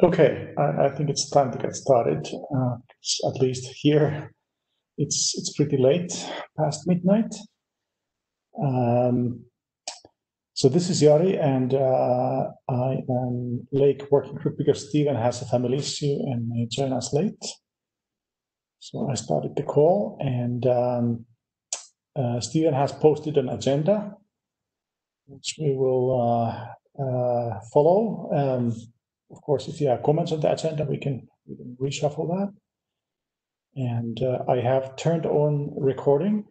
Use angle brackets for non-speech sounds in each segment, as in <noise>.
Okay, I, I, think it's time to get started. Uh, at least here, it's it's pretty late, past midnight. Um, so this is Jari, and uh, I am late working group because Stephen has a family issue and may join us late. So I started the call, and um, uh, Stephen has posted an agenda, which we will uh, uh, follow. Um, of course, if you have comments on the agenda, we can, we can reshuffle that. And uh, I have turned on recording.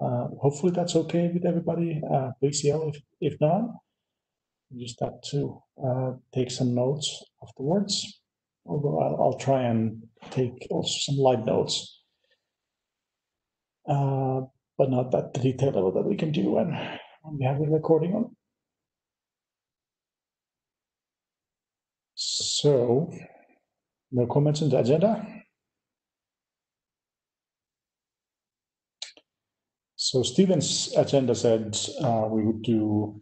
Uh, hopefully that's okay with everybody. Uh, please yell if, if not. Just have to uh, take some notes afterwards. Although I'll, I'll, try and take also some live notes. Uh, but not at the detail level that we can do when, when we have the recording on. So, no comments on the agenda? So Stephen's agenda said uh, we would do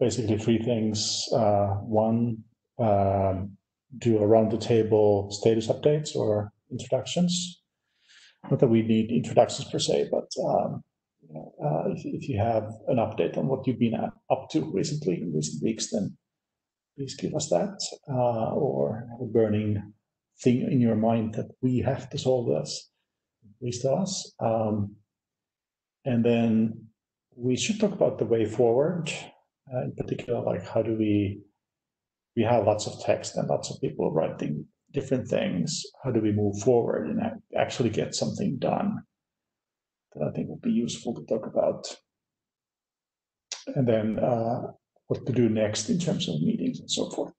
basically three things. Uh, one, um, do around the table status updates or introductions. Not that we need introductions per se, but um, uh, if, if, you have an update on what you've been up to recently in recent weeks, then please give us that, uh, or a burning thing in your mind that we have to solve this, please tell us. Um, and then we should talk about the way forward, uh, in particular, like how do we, we have lots of text and lots of people writing different things. How do we move forward and actually get something done that I think would be useful to talk about? And then uh, what to do next in terms of meetings and so forth.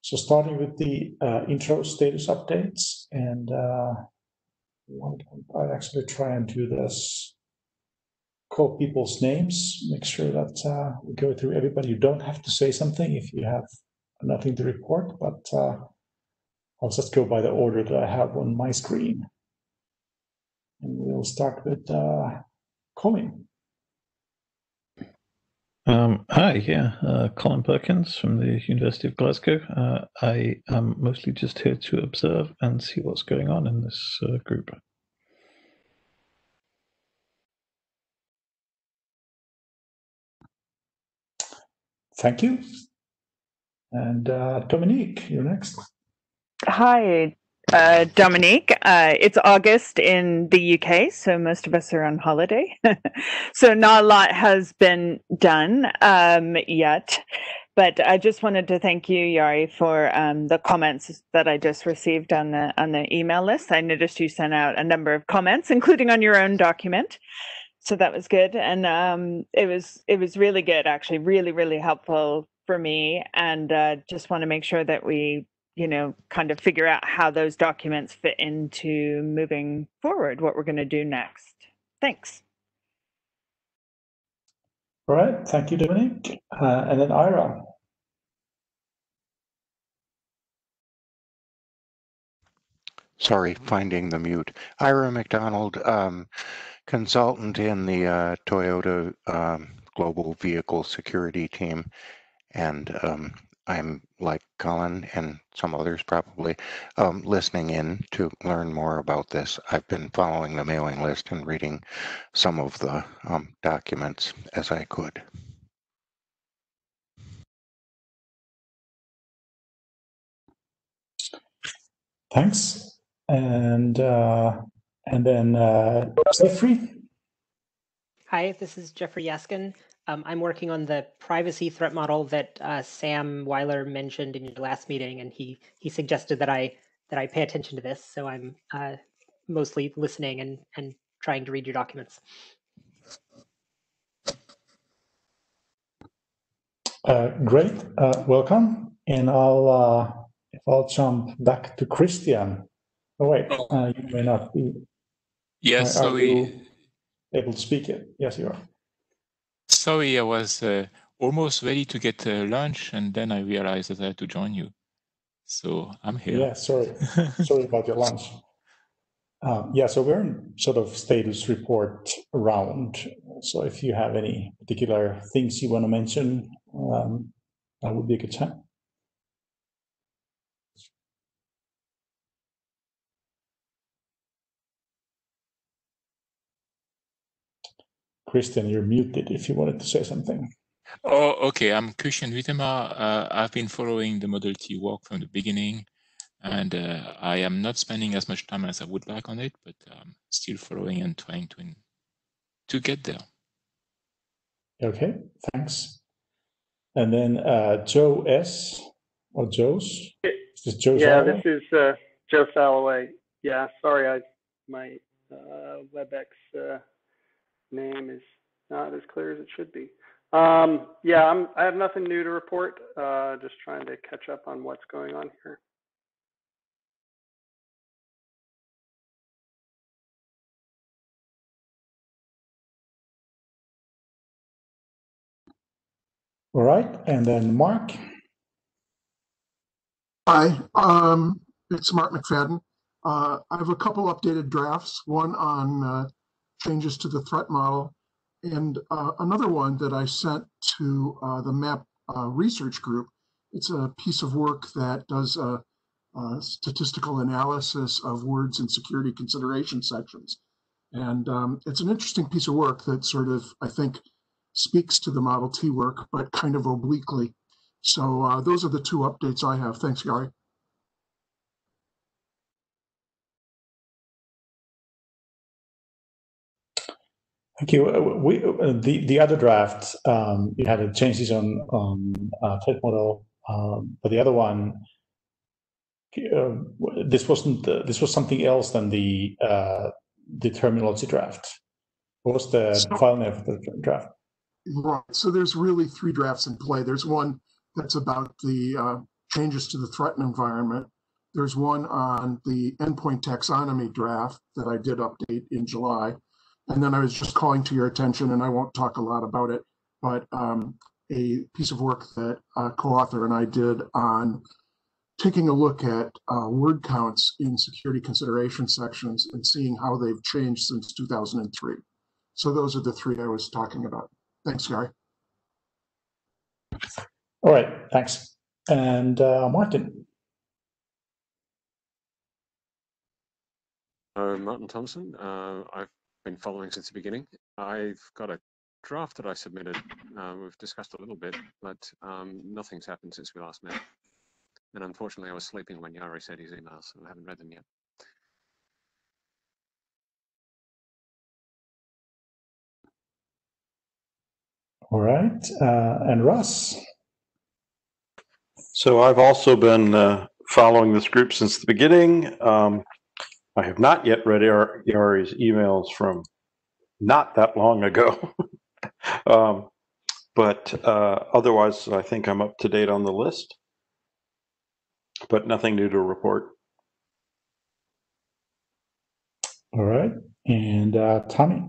So starting with the uh, intro status updates, and uh, I actually try and do this, call people's names, make sure that uh, we go through everybody. You don't have to say something if you have nothing to report, but uh, I'll just go by the order that I have on my screen. And we'll start with uh, Colin. Um, hi, yeah, uh, Colin Perkins from the University of Glasgow. Uh, I am mostly just here to observe and see what's going on in this uh, group. Thank you. And uh, Dominique, you're next. Hi, uh, Dominique. Uh, it's August in the UK, so most of us are on holiday. <laughs> so not a lot has been done um, yet. But I just wanted to thank you, Jari, for um, the comments that I just received on the on the email list. I noticed you sent out a number of comments, including on your own document. So that was good, and um, it was it was really good, actually, really really helpful for me. And uh, just want to make sure that we you know, kind of figure out how those documents fit into moving forward, what we're going to do next. Thanks. All right. Thank you, Dominique. Uh, and then Ira. Sorry, finding the mute. Ira McDonald, um, consultant in the uh, Toyota um, Global Vehicle Security Team. And um, I'm like Colin and some others probably um, listening in to learn more about this. I've been following the mailing list and reading some of the um, documents as I could. Thanks. And uh, and then uh, Jeffrey. Hi, this is Jeffrey Yasskin. Um, I'm working on the privacy threat model that uh, Sam Weiler mentioned in your last meeting, and he he suggested that I that I pay attention to this. So I'm uh, mostly listening and and trying to read your documents. Uh, great, uh, welcome, and I'll uh, I'll jump back to Christian. Oh wait. Uh, you may not be. Yes, so we able to speak it. Yes, you are sorry, I was uh, almost ready to get uh, lunch, and then I realized that I had to join you. So I'm here. Yeah, sorry, sorry about your lunch. Um, yeah, so we're in sort of status report round. So if you have any particular things you want to mention, um, that would be a good time. Christian, you're muted if you wanted to say something. Oh, okay. I'm Christian Huitema. Uh, I've been following the Model T work from the beginning, and uh, I am not spending as much time as I would like on it, but I'm still following and trying to to get there. Okay, thanks. And then uh, Joe S. or Joe's. Is this Joe Yeah, Salowey? this is uh, Joe Salowey. Yeah, sorry, I my uh, WebEx uh, name is not as clear as it should be. Um, yeah, I'm, I have nothing new to report. Uh, just trying to catch up on what's going on here. All right, and then Mark. Hi, um, it's Mark McFadden. Uh, I have a couple updated drafts, one on uh, changes to the threat model and uh, another one that I sent to uh, the MAP uh, research group. It's a piece of work that does a, a statistical analysis of words in security consideration sections. And um, it's an interesting piece of work that sort of, I think, speaks to the Model T work, but kind of obliquely. So uh, those are the two updates I have. Thanks, Jari. Thank you. Uh, We, uh, the, the other draft, um, you had a changes on, on uh, threat model, um, but the other one, uh, this wasn't, uh, this was something else than the, uh, the terminology draft. What was the So- file name of the draft? Right. So there's really three drafts in play. There's one that's about the uh, changes to the threat environment. There's one on the endpoint taxonomy draft that I did update in July. And then I was just calling to your attention, and I won't talk a lot about it, but um, a piece of work that a co-author and I did on taking a look at uh, word counts in security consideration sections and seeing how they've changed since 2003. So those are the three I was talking about. Thanks, Jari. All right, thanks. And uh, Martin. Uh, Martin Thomson. Uh, I've been following since the beginning. I've got a draft that I submitted. Uh, we've discussed a little bit, but um, nothing's happened since we last met. And unfortunately, I was sleeping when Jari sent his emails, so I haven't read them yet. All right, uh, and Russ. So I've also been uh, following this group since the beginning. Um, I have not yet read Yar- Jari's emails from not that long ago. <laughs> um, but uh, otherwise, I think I'm up to date on the list. But nothing new to report. All right, and uh, Tommy.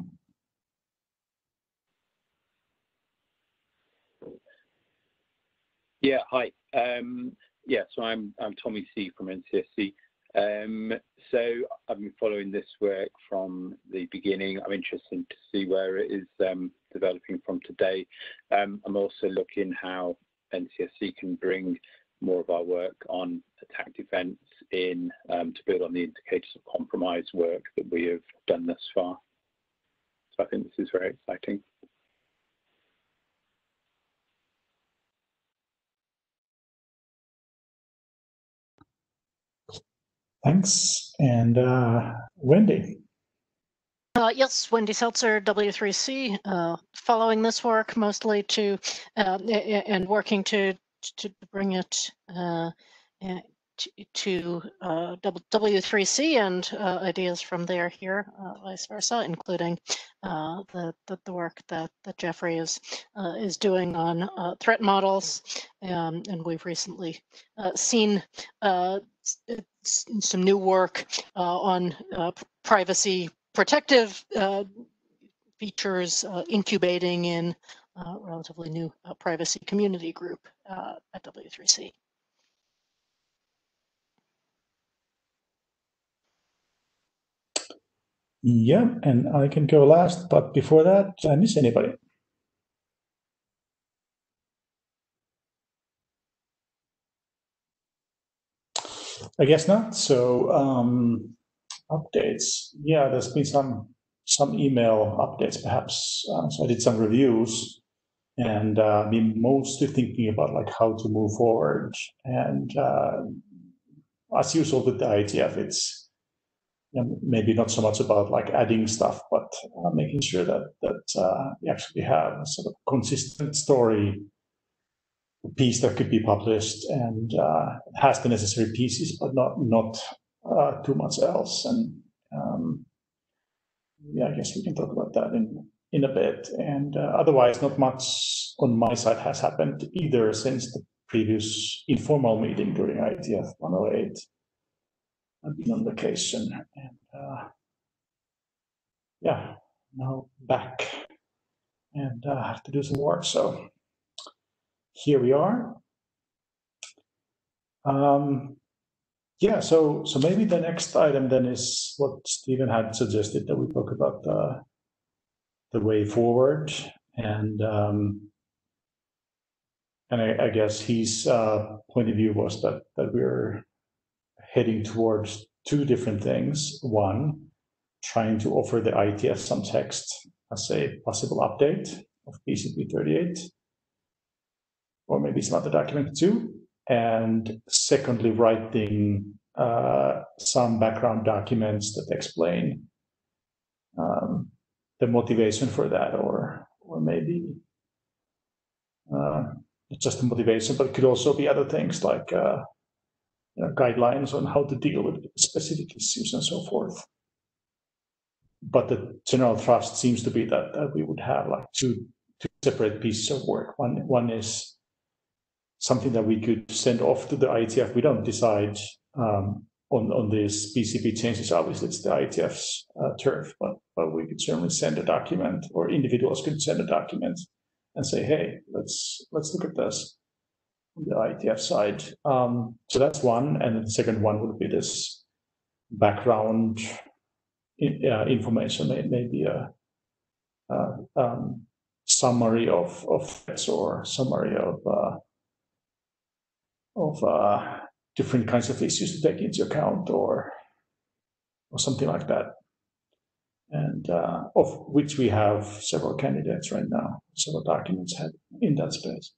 Yeah, hi. Um, yeah, so I'm I'm Tommy C from NCSC. Um, so I've been following this work from the beginning. I'm interested to see where it is um, developing from today. Um, I'm also looking how NCSC can bring more of our work on attack defense in um, to build on the indicators of compromise work that we have done thus far. So I think this is very exciting. Thanks. And uh, Wendy. Uh, yes, Wendy Seltzer, W3C, uh, following this work mostly to uh, and working to to bring it uh, to, uh, W- W3C and uh, ideas from there here, uh, vice versa, including uh, the, the the work that that Jeffrey is uh, is doing on uh, threat models, um, and we've recently seen some new work on privacy protective features incubating in relatively new privacy community group at W3C. Yeah, and I can go last, but before that, I miss anybody? I guess not. So um, updates. Yeah, there's been some some email updates, perhaps. Uh, so I did some reviews, and uh, been mostly thinking about like how to move forward. And uh, as usual with the IETF, it's you know, maybe not so much about like adding stuff, but uh, making sure that that uh, we actually have a sort of consistent story piece that could be published and uh, has the necessary pieces, but not not uh, too much else. And um, yeah, I guess we can talk about that in in a bit. And uh, otherwise, not much on my side has happened either since the previous informal meeting during IETF 108. I've been on vacation and uh, yeah, now back and uh, have to do some work. So here we are. Um, yeah, so so maybe the next item then is what Stephen had suggested that we talk about the the way forward, and um, and I, I guess his uh, point of view was that that we're heading towards two different things. One, trying to offer the IETF some text as a possible update of BCP 38, or maybe some other document too and secondly, writing uh, some background documents that explain um, the motivation for that, or or maybe uh, just the motivation, but it could also be other things like uh, guidelines on how to deal with specific issues and so forth. But the general thrust seems to be that, that we would have like two two separate pieces of work. One one is something that we could send off to the IETF. We don't decide um, on on these BCP changes. Obviously, it's the IETF's uh, turf, but but we could certainly send a document, or individuals could send a document and say, "Hey, let's let's look at this." The IETF side, um, so that's one, and the second one would be this background in, uh, information, maybe a, a um, summary of of or summary of uh, of uh, different kinds of issues to take into account or or something like that. And uh, of which we have several candidates right now several documents in that space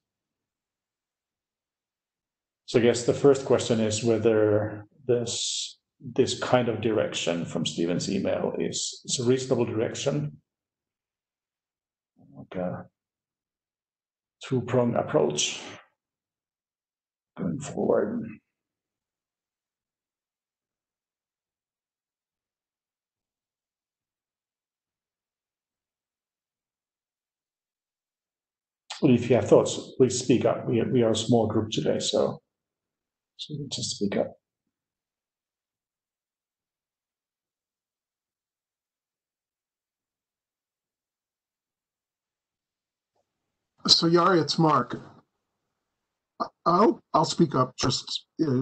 so i guess the first question is whether this this kind of direction from Stephen's email is, is a reasonable direction like a two-prong approach going forward. Well, if you have thoughts, please speak up. We, we are a small group today, so, so just speak up. So Jari, it's Mark. I'll I'll speak up just uh,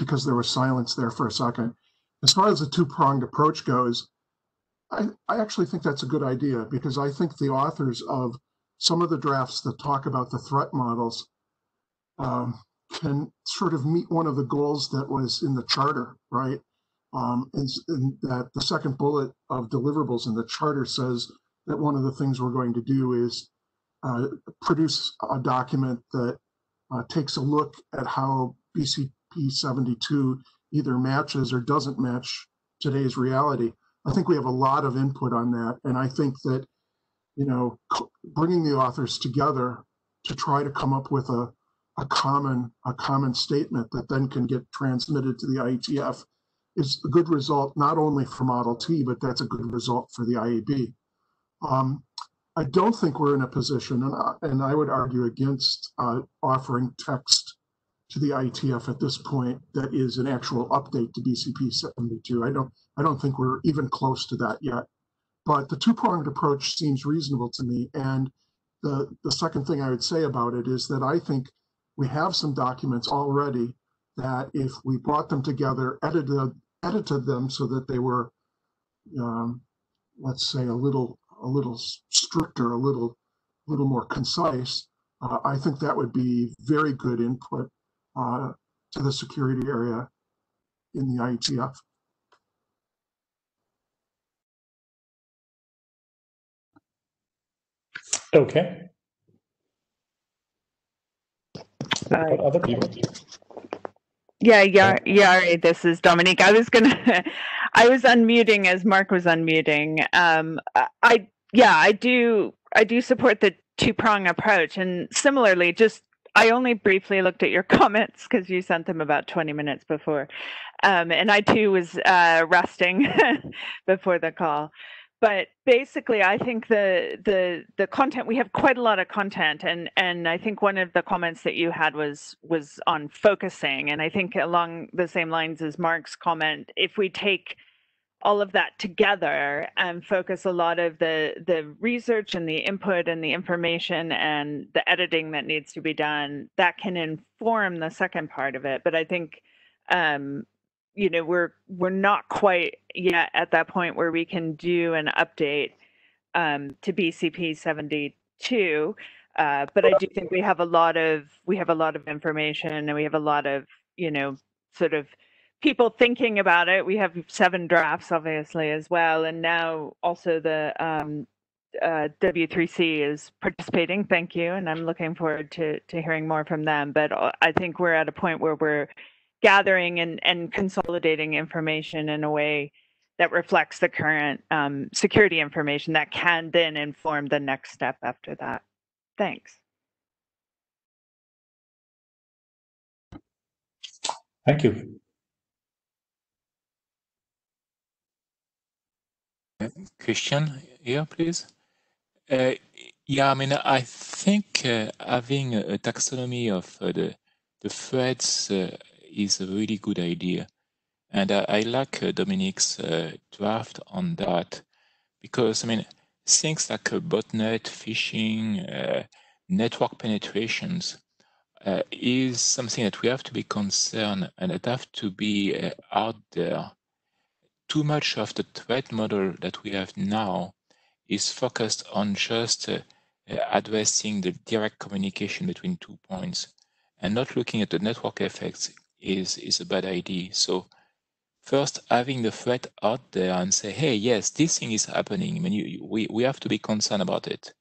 because there was silence there for a second. As far as the two pronged approach goes, I, I actually think that's a good idea because I think the authors of some of the drafts that talk about the threat models um, can sort of meet one of the goals that was in the charter, right? Um, and, and, that the second bullet of deliverables in the charter says that one of the things we're going to do is uh, produce a document that uh, takes a look at how BCP 72 either matches or doesn't match today's reality. I think we have a lot of input on that. And I think that, you know, bringing the authors together to try to come up with a, a common a common statement that then can get transmitted to the IETF is a good result, not only for Model T, but that's a good result for the IAB. Um, I don't think we're in a position, and I, and I would argue against uh, offering text to the IETF at this point that is an actual update to BCP 72. I don't, I don't think we're even close to that yet. But the two-pronged approach seems reasonable to me. And the, the second thing I would say about it is that I think we have some documents already that if we brought them together, edited, edited them so that they were, um, let's say, a little a little stricter, a little a little more concise, uh, I think that would be very good input uh, to the security area in the IETF. Okay. Other people? Yeah, yeah, Jari, this is Dominique. I was gonna, <laughs> I was unmuting as Mark was unmuting. Um, I, yeah, I do, I do support the two prong approach, and similarly, just I only briefly looked at your <laughs> comments because you sent them about 20 minutes before. Um, and I too was uh, resting <laughs> before the call. But basically, I think the the the content we have quite a lot of content, and and I think one of the comments that you had was was on focusing, and I think along the same lines as Mark's comment, if we take all of that together and focus a lot of the the research and the input and the information and the editing that needs to be done that can inform the second part of it but i think um you know we're we're not quite yet at that point where we can do an update um to bcp 72 uh, but i do think we have a lot of we have a lot of information and we have a lot of you know sort of people thinking about it. We have seven drafts, obviously, as well, and now also the um, uh, W3C is participating. Thank you, and I'm looking forward to to hearing more from them. But uh, I think we're at a point where we're gathering and and consolidating information in a way that reflects the current um, security information that can then inform the next step after that. Thanks. Thank you. Christian here, please. Uh, yeah, I mean, I think uh, having a, taxonomy of uh, the the threads uh, is a really good idea, and I, I like uh, Dominique's uh, draft on that because I mean things like botnet phishing, network penetrations is something that we have to be concerned and that have to be out there. Too much of the threat model that we have now is focused on just uh, uh, addressing the direct communication between two points and not looking at the network effects is, is a bad idea. So first having the threat out there and say, hey, yes, this thing is happening. I mean, you, we, we have to be concerned about it.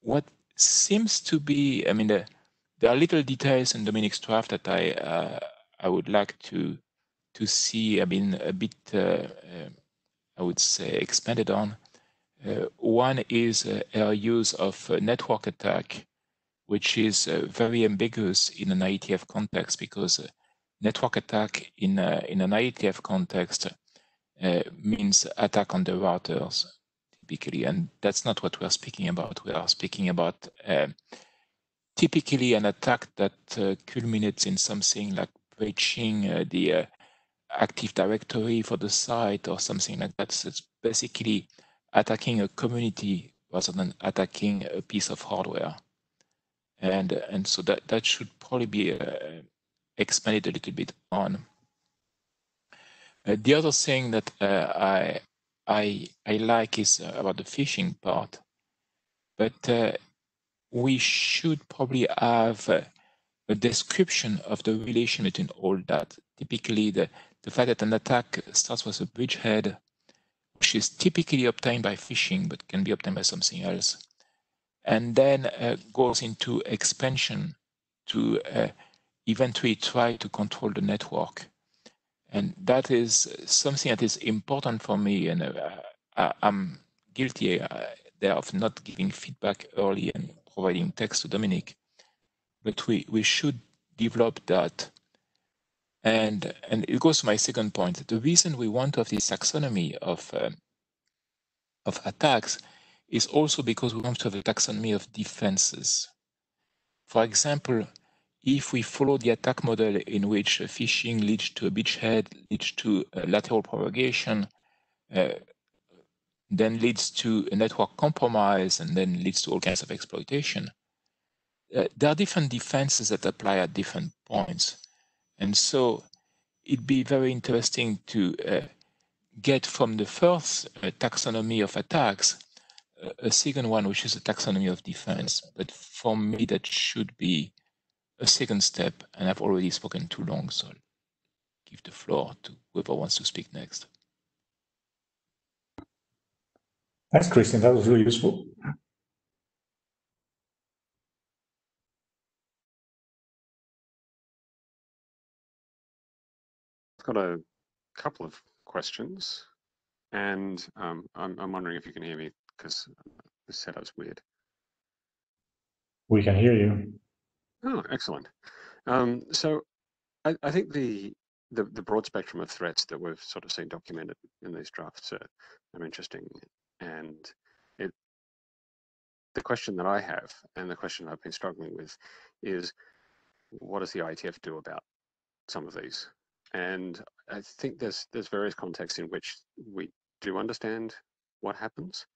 What seems to be, I mean, the, there are little details in Dominique's draft that I, uh, I would like to to see, I mean, a bit, uh, uh, I would say, expanded on. Uh, one is our use of network attack, which is very ambiguous in an IETF context because network attack in, in an IETF context means attack on the routers typically, and that's not what we're speaking about. We are speaking about uh, typically an attack that uh, culminates in something like breaching uh, the Active Directory for the site or something like that. So it's basically attacking a community rather than attacking a piece of hardware. And, and so that, that should probably be uh, expanded a little bit on. Uh, the other thing that uh, I, I, I like is uh, about the phishing part, but uh, we should probably have uh, a description of the relation between all that. Typically, the, the fact that an attack starts with a bridgehead, which is typically obtained by phishing, but can be obtained by something else, and then uh, goes into expansion to uh, eventually try to control the network. And that is something that is important for me, and uh, I'm guilty uh, there of not giving feedback early and providing text to Dominique. But we, we should develop that and, and it goes to my second point. The reason we want to have this taxonomy of, uh, of attacks is also because we want to have a taxonomy of defenses. For example, if we follow the attack model in which phishing leads to a beachhead, leads to lateral propagation, uh, then leads to a network compromise, and then leads to all kinds of exploitation, uh, there are different defenses that apply at different points. And so it'd be very interesting to uh, get from the first uh, taxonomy of attacks a second one, which is a taxonomy of defense. But for me, that should be a second step. And I've already spoken too long, so I'll give the floor to whoever wants to speak next. Thanks, Christian. That was really useful. I've got a couple of questions, and um, I'm, I'm wondering if you can hear me because the setup's weird. We can hear you. Oh, excellent. Um, so I, I think the, the, the broad spectrum of threats that we've sort of seen documented in these drafts are, are interesting, and it the question that I have and the question I've been struggling with is what does the IETF do about some of these? And I think there's there's various contexts in which we do understand what happens,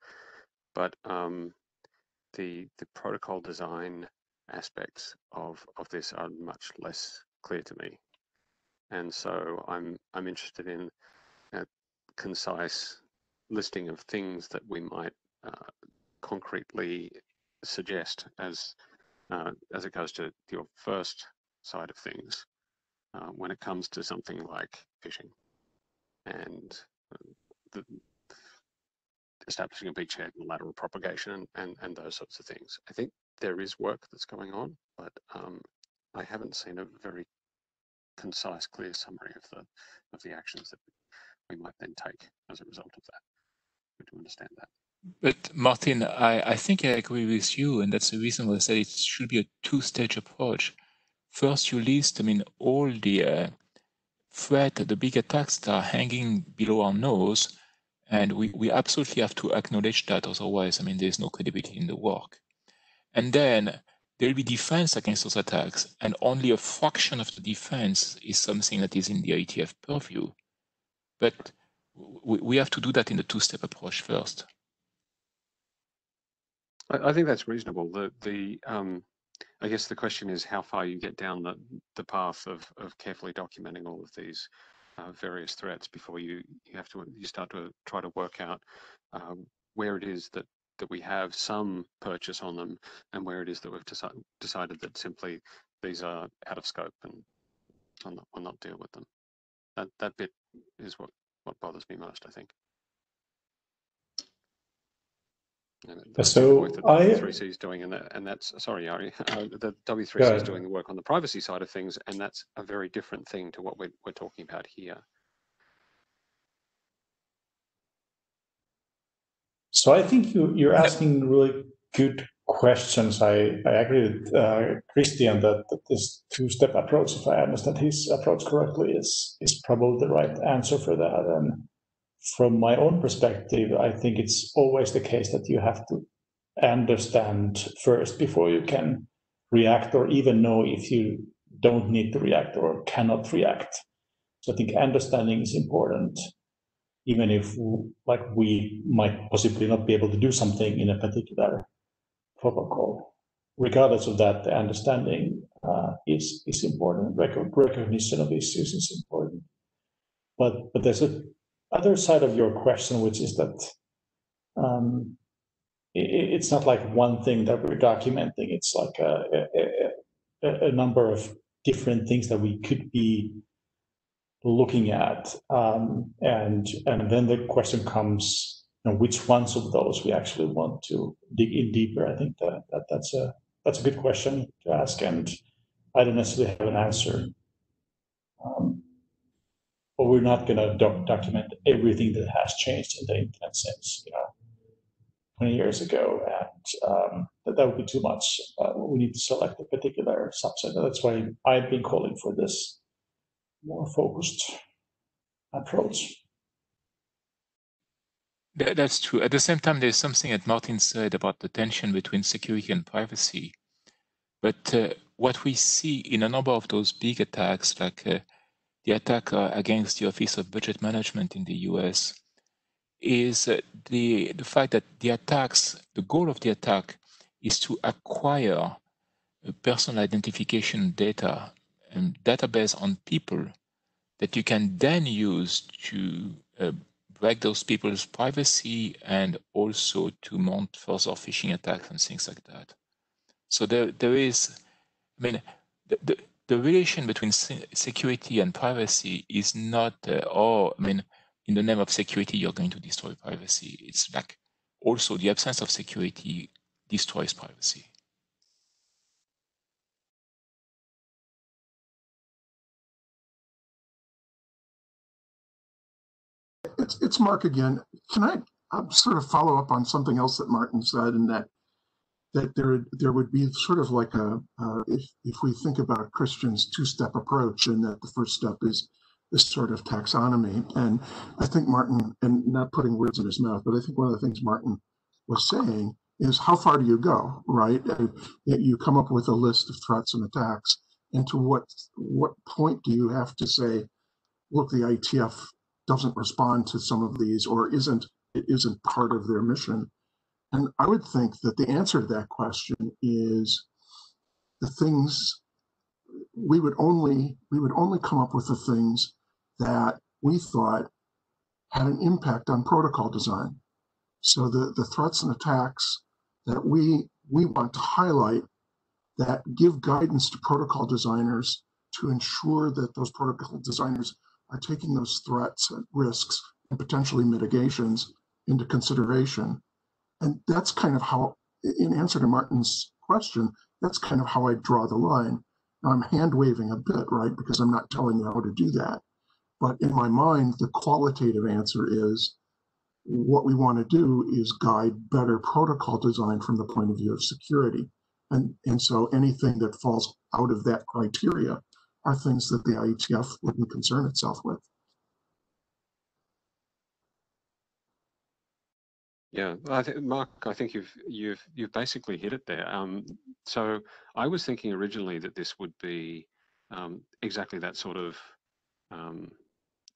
but um, the the protocol design aspects of of this are much less clear to me, and so I'm I'm interested in a concise listing of things that we might uh, concretely suggest as uh, as it goes to your first side of things uh, when it comes to something like phishing and uh, the, establishing a beachhead and lateral propagation and, and, and, those sorts of things. I think there is work that's going on, but um, I haven't seen a very concise, clear summary of the of the actions that we might then take as a result of that. We do understand that. But Martin, I, I think I agree with you, and that's the reason why I said it should be a two-stage approach. First, you list, I mean, all the uh, threat, the big attacks that are hanging below our nose, and we, we absolutely have to acknowledge that. Otherwise, I mean, there's no credibility in the work. And then there will be defense against those attacks, and only a fraction of the defense is something that is in the IETF purview. But we, we have to do that in the two-step approach first. I, I think that's reasonable. The the um, I guess the question is how far you get down the the path of of carefully documenting all of these uh, various threats before you you have to you start to try to work out uh, where it is that that we have some purchase on them and where it is that we've deci- decided that simply these are out of scope and will not, will not deal with them. That that bit is what what bothers me most, I think. So I W3C is doing, and that, and that's sorry, Ari, <laughs> uh, the W3C is doing the work on the privacy side of things, and that's a very different thing to what we're we're talking about here. So I think you you're asking really good questions. I I agree with uh, Christian that, that this two-step approach, if I understand his approach correctly, is is probably the right answer for that, and from my own perspective, I think it's always the case that you have to understand first before you can react or even know if you don't need to react or cannot react. So I think understanding is important, even if like we might possibly not be able to do something in a particular protocol. Regardless of that, the understanding uh, is is important. recognition of issues is important. But but there's a other side of your question, which is that um, it, it's not like one thing that we're documenting. It's like a, a, a, number of different things that we could be looking at, um, and and then the question comes, you know, which ones of those we actually want to dig in deeper. I think that, that that's a that's a good question to ask, and I don't necessarily have an answer. Um, but we're not going to doc- document everything that has changed in the internet since you know 20 years ago, and um, that, that would be too much. Uh, we need to select a particular subset. That's why I've been calling for this more focused approach. That's true. At the same time, there's something that Martin said about the tension between security and privacy. But uh, what we see in a number of those big attacks, like uh, the attack uh, against the Office of Budget Management in the US is uh, the, the fact that the attacks, the goal of the attack is to acquire personal identification data and database on people that you can then use to uh, break those people's privacy and also to mount further phishing attacks and things like that. So there, there is, I mean, the, the, the relation between security and privacy is not, uh, oh, I mean, in the name of security, you're going to destroy privacy. It's like also the absence of security destroys privacy. it's it's Mark again. Can I sort of follow up on something else that Martin said, and that that there there would be sort of like a uh, if if we think about Christian's two step approach, and that the first step is this sort of taxonomy, and I think Martin, and not putting words in his mouth, but I think one of the things Martin was saying is how far do you go, right? You come up with a list of threats and attacks, and to what what point do you have to say, look, the IETF doesn't respond to some of these, or isn't it isn't part of their mission? And I would think that the answer to that question is the things we would only we would only come up with the things that we thought had an impact on protocol design. So the, the threats and attacks that we we want to highlight that give guidance to protocol designers to ensure that those protocol designers are taking those threats and risks and potentially mitigations into consideration. And that's kind of how, in answer to Martin's question, that's kind of how I draw the line. Now I'm hand waving a bit, right? Because I'm not telling you how to do that. But in my mind, the qualitative answer is what we want to do is guide better protocol design from the point of view of security. And, and so anything that falls out of that criteria are things that the IETF wouldn't concern itself with. Yeah, I think Mark, I think you've you've you've basically hit it there. Um, so I was thinking originally that this would be um, exactly that sort of um,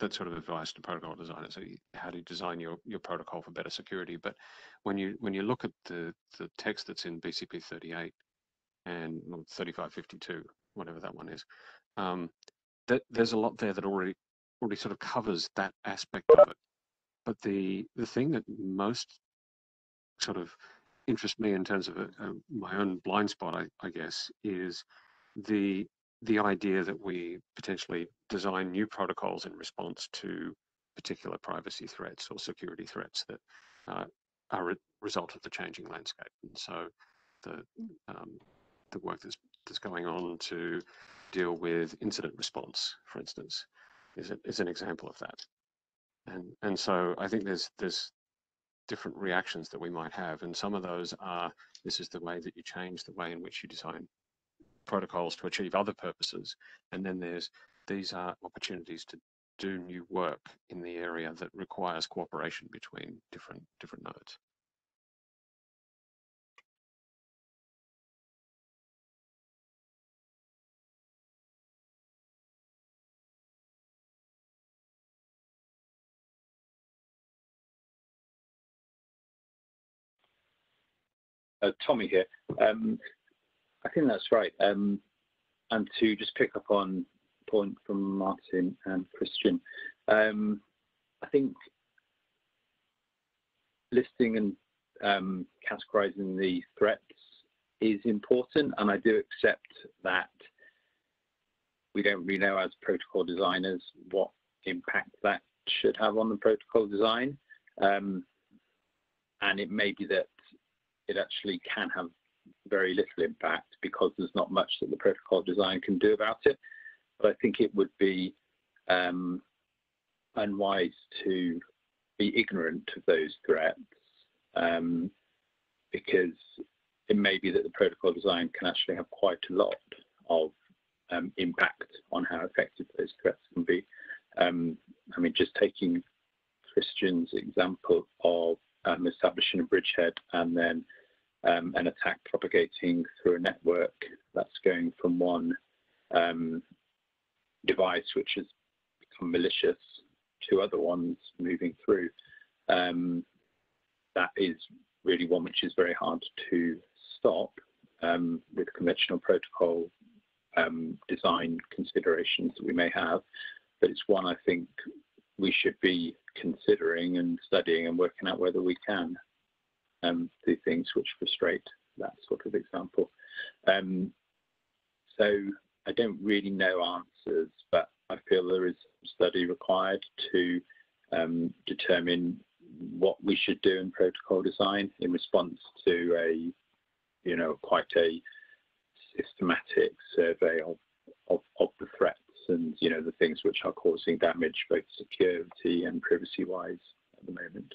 that sort of advice to protocol designers. So how to design your your protocol for better security? But when you when you look at the the text that's in BCP 38 and 3552, whatever that one is, um, that there's a lot there that already already sort of covers that aspect of it. But the the thing that most sort of interests me in terms of a, a, my own blind spot, I, I guess, is the the idea that we potentially design new protocols in response to particular privacy threats or security threats that uh, are a result of the changing landscape. And so the um, the work that's that's going on to deal with incident response, for instance, is a, is an example of that. And and so I think there's there's different reactions that we might have, and some of those are this is the way that you change the way in which you design protocols to achieve other purposes, and then there's these are opportunities to do new work in the area that requires cooperation between different different nodes. Tommy here. Um, I think that's right. Um, and to just pick up on a point from Martin and Christian, um, I think listing and categorizing the threats is important, and I do accept that we don't really know as protocol designers what impact that should have on the protocol design. And it may be that it actually can have very little impact because there's not much that the protocol design can do about it. But I think it would be um, unwise to be ignorant of those threats um, because it may be that the protocol design can actually have quite a lot of um, impact on how effective those threats can be. Um, I mean, just taking Christian's example of um, establishing a bridgehead and then um, an attack propagating through a network that's going from one um, device which has become malicious to other ones moving through. Um, that is really one which is very hard to stop um, with conventional protocol um, design considerations that we may have, but it's one I think we should be considering and studying and working out whether we can um, do things which frustrate that sort of example. Um, so I don't really know answers, but I feel there is study required to um, determine what we should do in protocol design in response to a, you know, quite a systematic survey of, of, of the threats and you know the things which are causing damage both security and privacy wise at the moment.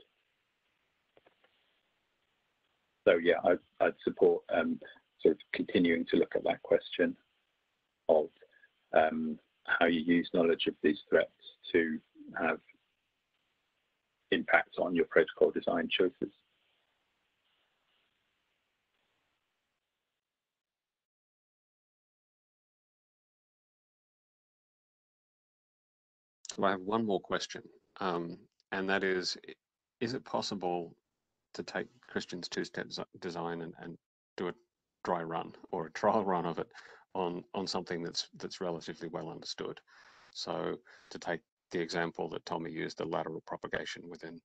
So yeah, I'd, I'd support um, sort of continuing to look at that question of um, how you use knowledge of these threats to have impacts on your protocol design choices. So I have one more question, um, and that is, is it possible to take Christian's two-step design and, and do a dry run or a trial run of it on on something that's that's relatively well understood? So to take the example that Tommy used, the lateral propagation within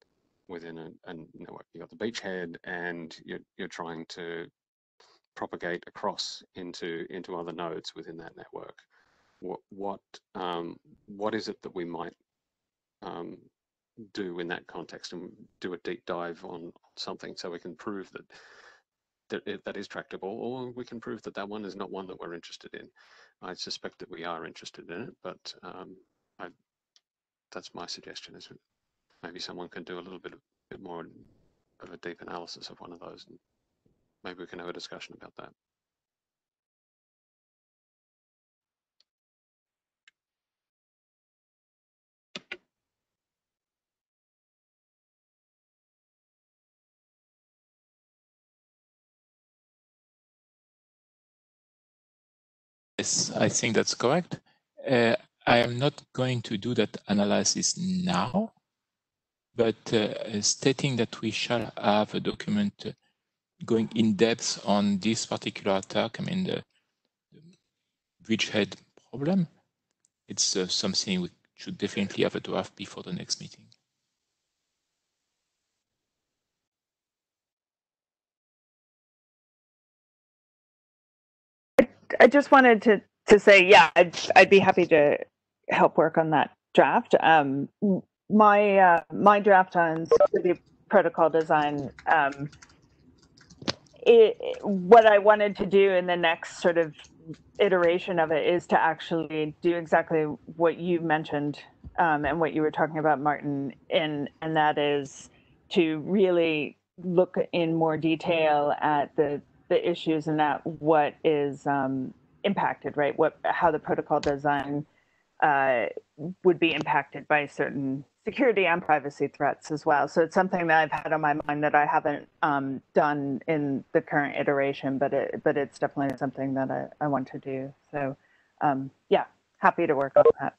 within a, a network, you got the beachhead, and you're you're trying to propagate across into into other nodes within that network what what um, what is it that we might um, do in that context and do a deep dive on something so we can prove that that that is tractable or we can prove that that one is not one that we're interested in. I suspect that we are interested in it but um, I, that's my suggestion is maybe someone can do a little bit, bit more of a deep analysis of one of those and maybe we can have a discussion about that Yes, I think that's correct. Uh, I am not going to do that analysis now, but uh, stating that we shall have a document going in depth on this particular attack, I mean, the, the bridgehead problem, it's uh, something we should definitely have a draft before the next meeting. I just wanted to to say, yeah, I'd I'd be happy to help work on that draft. Um, my uh, my draft on security protocol design. Um, it, what I wanted to do in the next sort of iteration of it is to actually do exactly what you mentioned um, and what you were talking about, Martin, and and that is to really look in more detail at the the issues and that what is um, impacted, right? What how the protocol design uh, would be impacted by certain security and privacy threats as well. So it's something that I've had on my mind that I haven't um, done in the current iteration, but it but it's definitely something that I, I want to do. So um, yeah, happy to work on that.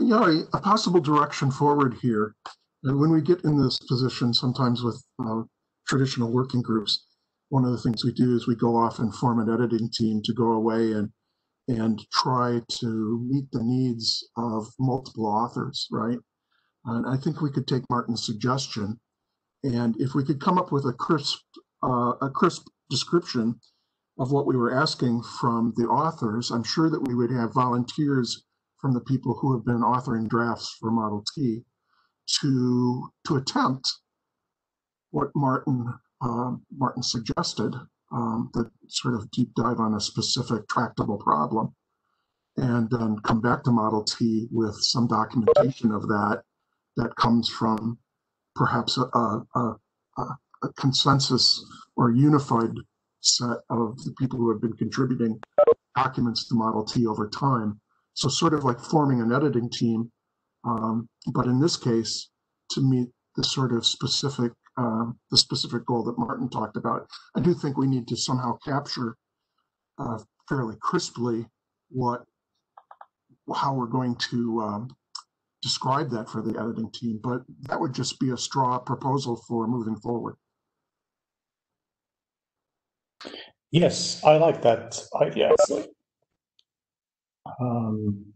Yeah, a possible direction forward here. And when we get in this position, sometimes with uh, traditional working groups, one of the things we do is we go off and form an editing team to go away and and try to meet the needs of multiple authors, right? And I think we could take Martin's suggestion, and if we could come up with a crisp uh, a crisp description of what we were asking from the authors, I'm sure that we would have volunteers from the people who have been authoring drafts for Model T to to attempt what Martin uh, Martin suggested, um, the sort of deep dive on a specific tractable problem, and then come back to Model T with some documentation of that that comes from perhaps a, a, a, a consensus or unified set of the people who have been contributing documents to Model T over time so sort of like forming an editing team, um, but in this case, to meet the sort of specific um, the specific goal that Martin talked about, I do think we need to somehow capture uh, fairly crisply what how we're going to um, describe that for the editing team. But that would just be a straw proposal for moving forward. Yes, I like that idea. Actually. Um,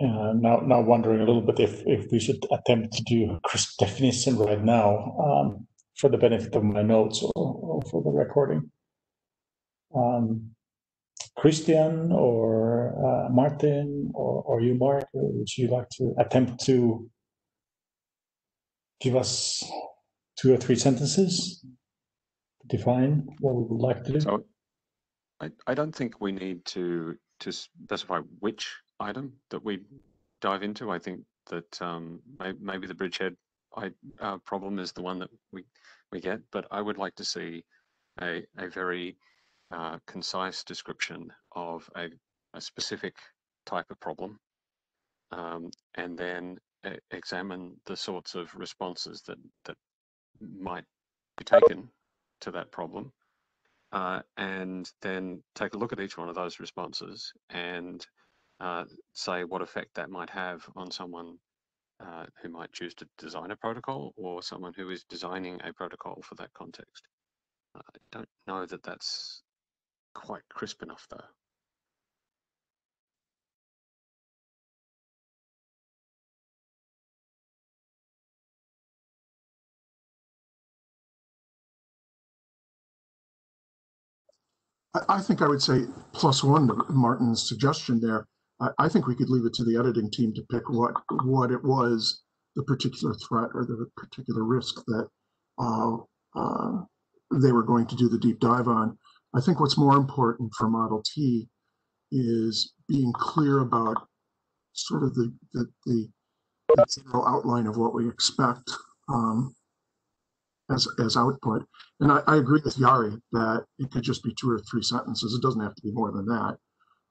uh, now, now wondering a little bit if, if we should attempt to do a crisp definition right now um, for the benefit of my notes or, or for the recording. Um, Christian or uh, Martin or, or you, Mark, would you like to attempt to give us two or three sentences to define what we would like to do? So I, I don't think we need to to specify which item that we dive into. I think that um, maybe the bridgehead I, uh, problem is the one that we we get, but I would like to see a a very uh, concise description of a, a specific type of problem, um, and then examine the sorts of responses that that might be taken to that problem, uh, and then take a look at each one of those responses and uh, say what effect that might have on someone uh, who might choose to design a protocol or someone who is designing a protocol for that context. I don't know that that's quite crisp enough though. I think I would say plus one to Martin's suggestion there. I, I, think we could leave it to the editing team to pick what what it was, the particular threat or the particular risk that uh, uh, they were going to do the deep dive on. I think what's more important for Model T is being clear about sort of the the, the, the general outline of what we expect um, as as output. And I, I, agree with Jari that it could just be two or three sentences. It doesn't have to be more than that.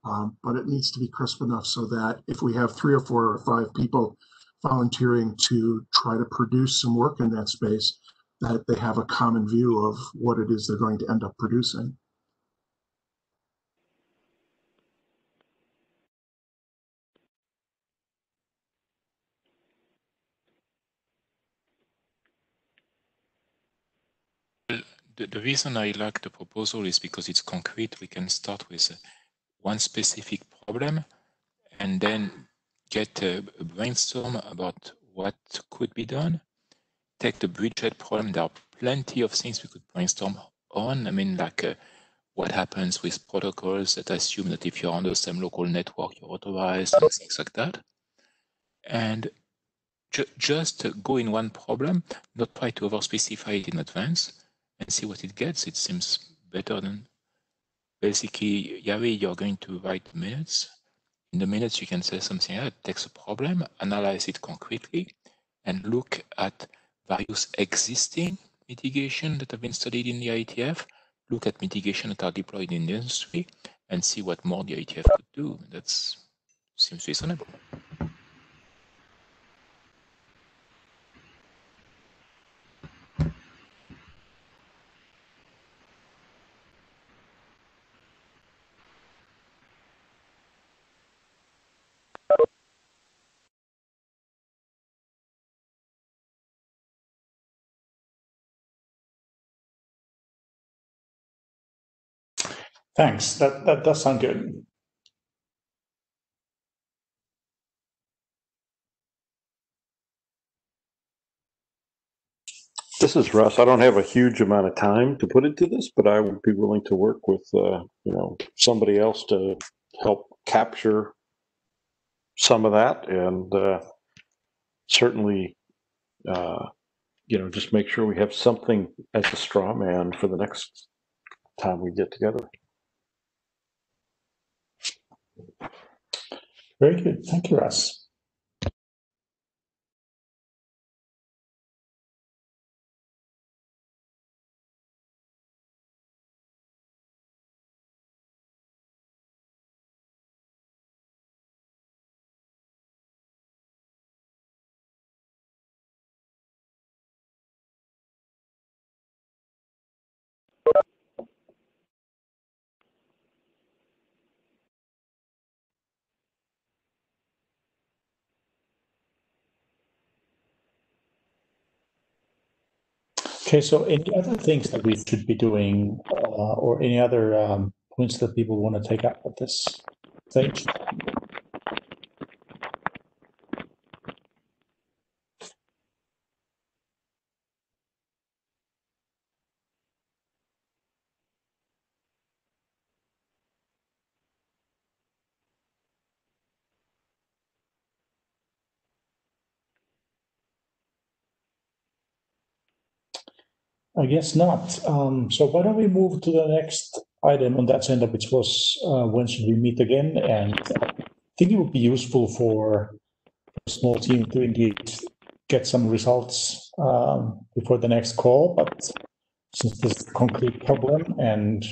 Um, but it needs to be crisp enough so that if we have three or four or five people volunteering to try to produce some work in that space, that they have a common view of what it is they're going to end up producing. The, reason I like the proposal is because it's concrete. We can start with uh, one specific problem and then get a, brainstorm about what could be done. Take the bridgehead problem. There are plenty of things we could brainstorm on. I mean, like uh, what happens with protocols that assume that if you're on the same local network, you're authorized and things like that. And ju just go in one problem, not try to overspecify it in advance, and see what it gets. It seems better than basically, Jari, you're going to write minutes. In the minutes, you can say something that takes a problem, analyze it concretely, and look at various existing mitigation that have been studied in the IETF, look at mitigation that are deployed in the industry, and see what more the IETF could do. That seems reasonable. Thanks. That that does sound good. This is Russ. I don't have a huge amount of time to put into this, but I would be willing to work with uh, you know somebody else to help capture some of that, and uh, certainly, uh, you know, just make sure we have something as a straw man for the next time we get together. Very good. Thank you, Russ. Okay, so any other things that we should be doing, uh, or any other um, points that people want to take up at this stage? I guess not. Um, so why don't we move to the next item on that agenda, which was uh, when should we meet again? And I think it would be useful for a small team to indeed get some results um, before the next call. But since this is a concrete problem and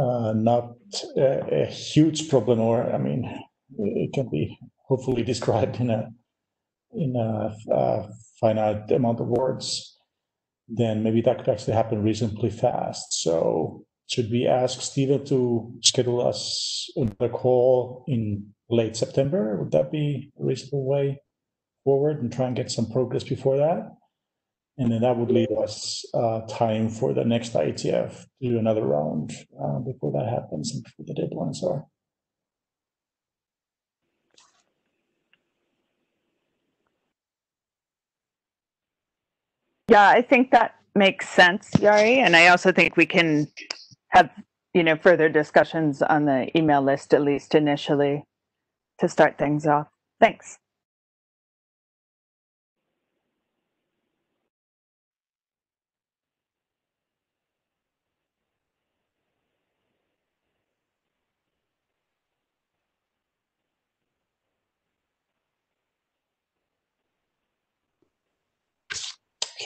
uh, not a, a huge problem, or I mean, it can be hopefully <laughs> described in a in a, a finite amount of words then maybe that could actually happen reasonably fast. So should we ask Stephen to schedule us another call in late September? Would that be a reasonable way forward and try and get some progress before that? And then that would leave us uh, time for the next IETF to do another round uh, before that happens and before the deadlines are. Yeah, I think that makes sense, Jari. And I also think we can have, you know, further discussions on the email list, at least initially, to start things off. Thanks.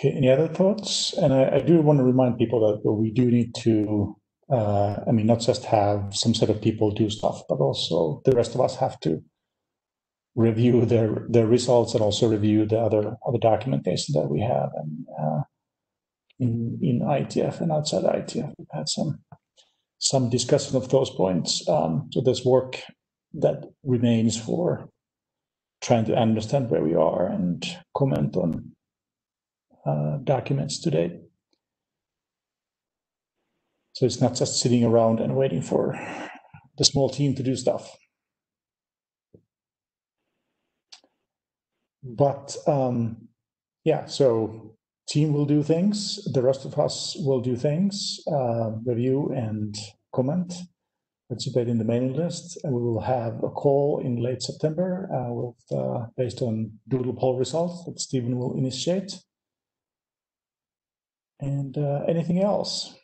Okay, any other thoughts? And I, I do want to remind people that we do need to, uh, I mean, not just have some set of people do stuff, but also the rest of us have to review their their results and also review the other other documentation that we have and uh, in in IETF and outside IETF. We've had some some discussion of those points. Um, so there's work that remains for trying to understand where we are and comment on uh, documents today. So it's not just sitting around and waiting for the small team to do stuff. But um, yeah, so team will do things. The rest of us will do things, uh, review and comment, participate in the mailing list. And we will have a call in late September uh, with, uh, based on doodle poll results that Stephen will initiate. And uh, anything else?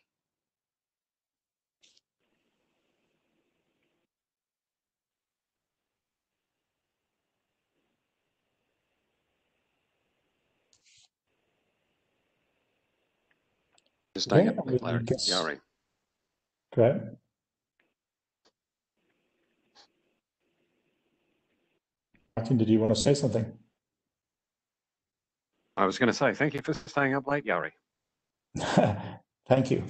Just Okay, staying up I with will Larry. guess- Jari. Go ahead. Martin, did you want to say something? I was going to say, thank you for staying up late, Jari. <laughs> Thank you.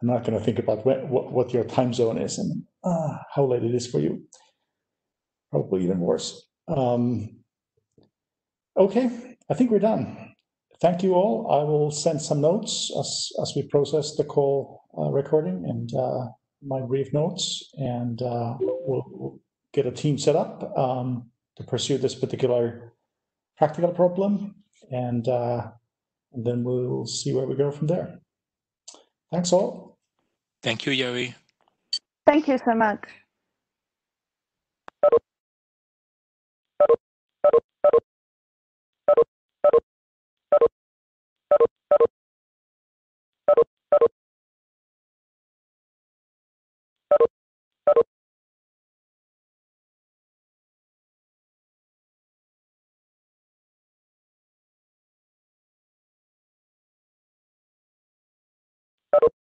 I'm not going to think about wh- what, what your time zone is and uh, how late it is for you. Probably even worse. Um, okay, I think we're done. Thank you all. I will send some notes as, as we process the call uh, recording and uh, my brief notes, and uh, we'll, we'll get a team set up um, to pursue this particular practical problem, and, uh, and then we'll see where we go from there. Thanks all. Thank you, Jari. Thank you so much. So